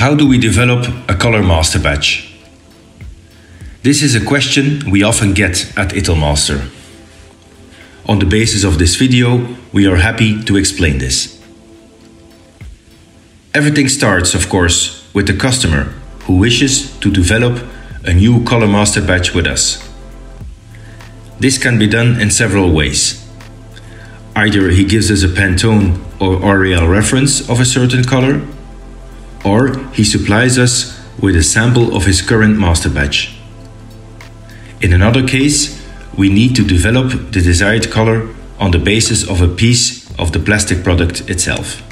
How do we develop a color master batch? This is a question we often get at Italmaster. On the basis of this video, we are happy to explain this. Everything starts, of course, with the customer who wishes to develop a new color master batch with us. This can be done in several ways. Either he gives us a Pantone or RAL reference of a certain color, or he supplies us with a sample of his current master batch. In another case, we need to develop the desired color on the basis of a piece of the plastic product itself.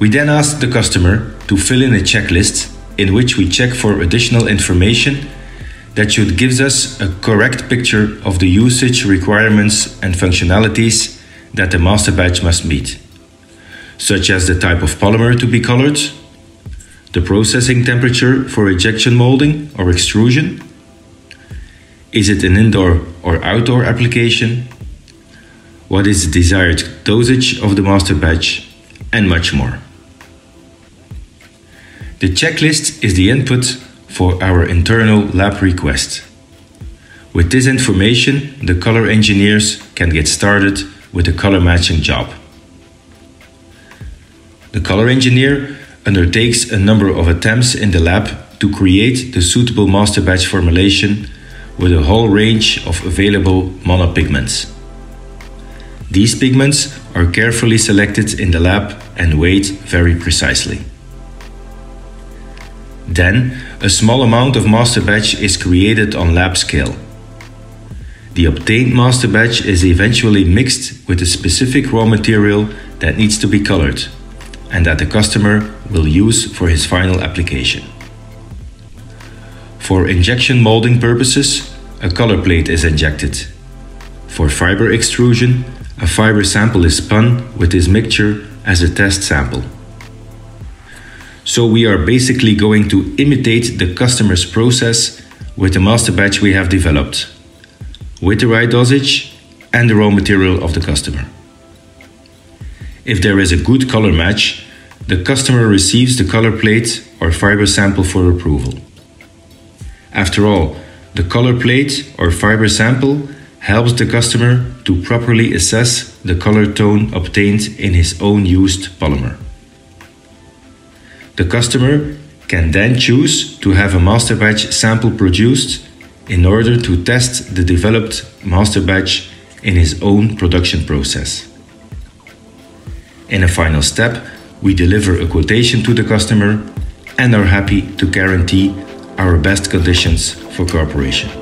We then ask the customer to fill in a checklist in which we check for additional information that should give us a correct picture of the usage requirements and functionalities that the master batch must meet, such as the type of polymer to be colored, the processing temperature for injection molding or extrusion, is it an indoor or outdoor application, what is the desired dosage of the master batch, and much more. The checklist is the input for our internal lab request. With this information, the color engineers can get started with the color matching job. The color engineer undertakes a number of attempts in the lab to create the suitable master batch formulation with a whole range of available monopigments. These pigments are carefully selected in the lab and weighed very precisely. Then, a small amount of master batch is created on lab scale. The obtained master batch is eventually mixed with a specific raw material that needs to be colored and that the customer will use for his final application. For injection molding purposes, a color plate is injected. For fiber extrusion, a fiber sample is spun with this mixture as a test sample. So we are basically going to imitate the customer's process with the master batch we have developed, with the right dosage and the raw material of the customer. If there is a good color match, the customer receives the color plate or fiber sample for approval. After all, the color plate or fiber sample helps the customer to properly assess the color tone obtained in his own used polymer. The customer can then choose to have a master batch sample produced in order to test the developed master batch in his own production process. In a final step, we deliver a quotation to the customer and are happy to guarantee our best conditions for cooperation.